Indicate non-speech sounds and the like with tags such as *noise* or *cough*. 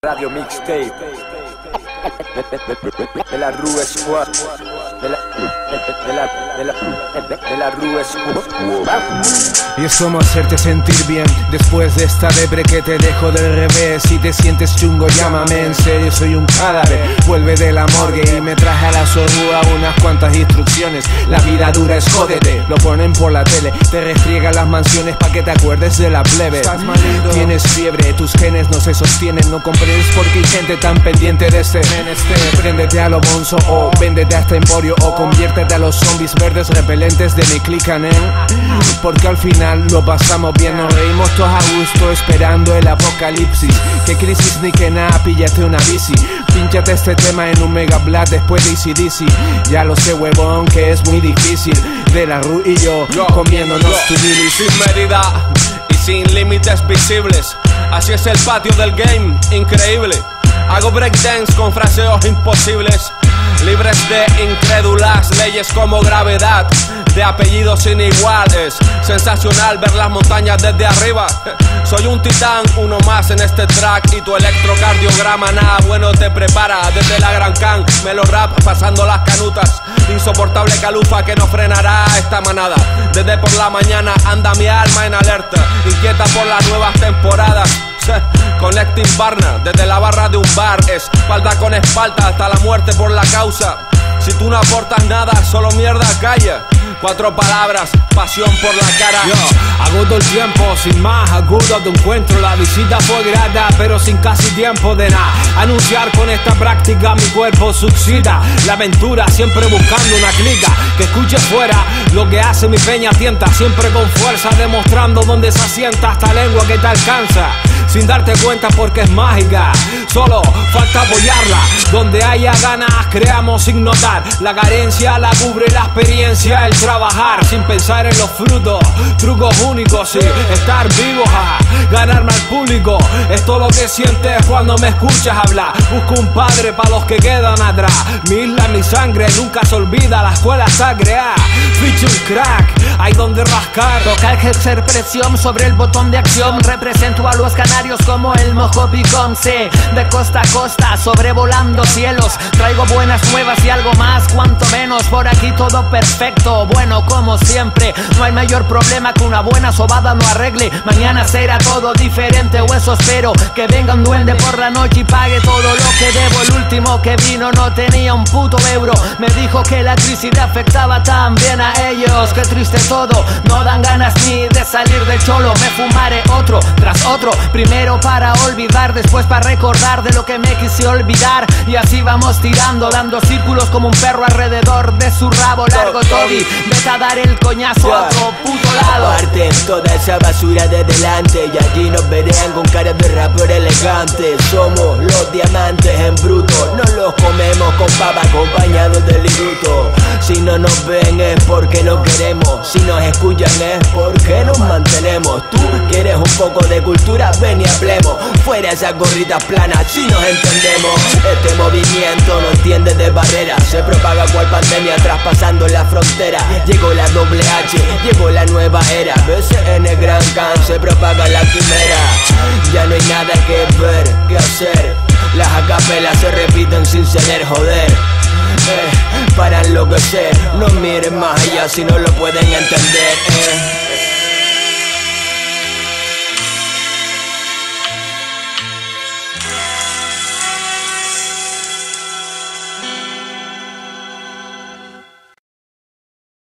Radio Mixtape. De la Rue Squad. De la de la de la de la Rue Squad Y es como hacerte sentir bien Después de esta debre que te dejo del revés. Si te sientes chungo llámame En serio soy un cadáver. Vuelve de la morgue y me traje a la zorrúa Unas cuantas instrucciones. La vida dura es jódete Lo ponen por la tele. Te restriegan las mansiones pa' que te acuerdes de la plebe. Tienes fiebre, tus genes no se sostienen No comprendes por qué hay gente tan pendiente de este menester. Préndete a lo bonzo o véndete a este emporio O conviértete a los zombies verdes repelentes de mi clicanen Porque al final lo pasamos bien Nos reímos todos a gusto esperando el apocalipsis. Que crisis ni que nada, píllate una bici. Pínchate este tema en un mega blast después de ACDC Ya lo sé huevón que es muy difícil. De la Ru y yo, comiéndonos tu bilis sin medida y sin límites visibles. Así es el patio del game, increíble. Hago breakdance con fraseos imposibles. Libres de incrédulas leyes como gravedad, de apellidos sin iguales. Sensacional ver las montañas desde arriba. *laughs* Soy un titán, uno más en este track. Y tu electrocardiograma nada bueno te prepara. Desde la gran can, me lo rap pasando las canutas. Insoportable calufa que no frenará esta manada. Desde por la mañana anda mi alma en alerta. Inquieta por las nuevas temporadas. Connecting Barna, desde la barra de un bar, espalda con espalda hasta la muerte por la causa. Si tú no aportas nada, solo mierda calla. Cuatro palabras, pasión por la cara. Yo agoto el tiempo sin más agudo de encuentro. La visita fue grata, pero sin casi tiempo de nada. Anunciar con esta práctica mi cuerpo succida. La aventura siempre buscando una clica que escuche fuera lo que hace mi peña tienta. Siempre con fuerza, demostrando donde se asienta esta lengua que te alcanza. Sin darte cuenta porque es mágica, solo falta apoyarla. Donde haya ganas, creamos sin notar. La carencia la cubre la experiencia, el trabajar sin pensar en los frutos. Trucos únicos, sí, estar vivo, ja. ganarme al público. Es todo lo que sientes cuando me escuchas hablar. Busco un padre para los que quedan atrás. Mi isla, mi sangre, nunca se olvida. La escuela sacrea, ficha un crack, hay donde rascar. Toca ejercer presión sobre el botón de acción. Represento a los canarios como el mojo Picomse. De costa a costa, sobrevolando cielos. Traigo buenas nuevas y algo más, cuanto menos. Por aquí todo perfecto, bueno como siempre. No hay mayor problema que una buena sobada no arregle. Mañana será todo diferente, o eso espero. Que venga un duende por la noche y pague todo lo que debo. El último que vino no tenía un puto euro. Me dijo que la crisis le afectaba también a ellos. Qué triste todo, no dan ganas ni de salir del cholo. Me fumaré otro tras otro. Para olvidar, después para recordar de lo que me quise olvidar. Y así vamos tirando, dando círculos como un perro alrededor de su rabo largo. Toby, vete a dar el coñazo a otro puto lado. Aparte toda esa basura de delante. Y allí nos verán con cara de rapper elegante. Somos los diamantes en bruto. No los comemos con papa acompañados de liruto Si no nos ven es porque no queremos. Si nos escuchan es porque nos mantenemos. Tú quieres un poco de cultura, ven y hablemos. Fuera esas gorritas planas, si nos entendemos. Este movimiento no entiende de barreras. Se propaga cual pandemia traspasando la frontera. Llegó la doble H, llegó la nueva era. BCN Gran Can se propaga la quimera. Ya no hay nada que ver, que hacer. Las acapelas se repiten sin ceder, joder. Eh, Para enloquecer, no miren más allá si no lo pueden entender eh.